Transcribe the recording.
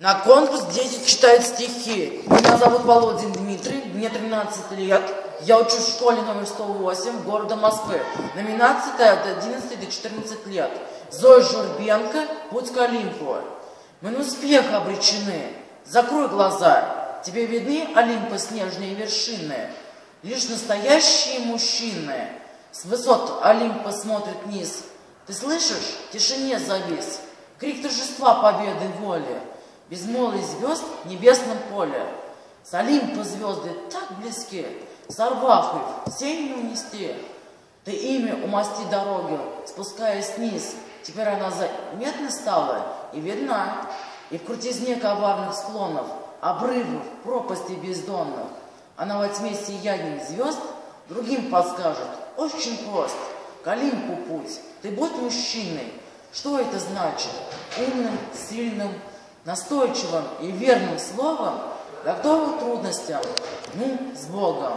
На конкурс дети читают стихи. Меня зовут Володин Дмитрий, мне 13 лет. Я учусь в школе номер 108 города Москвы. Номинация от 11 до 14 лет. Зоя Журбенко, «Путь к Олимпу». Мы на успех обречены. Закрой глаза. Тебе видны Олимпа снежные вершины. Лишь настоящие мужчины. С высот Олимпа смотрит вниз. Ты слышишь? В тишине завис. Крик торжества победы воли. Безмолвие звезд в небесном поле. С Олимпа звезды так близки, Сорвав их, все не унести. Ты ими умасти дороги, спускаясь вниз. Теперь она заметна стала и видна. И в крутизне коварных склонов, Обрывов, пропасти бездонных, Она во тьме сияний звезд Другим подскажет, очень прост. К Олимпу путь, ты будь мужчиной. Что это значит? Умным, сильным, настойчивым и верным словом, готовы к трудностям, ну, с Богом.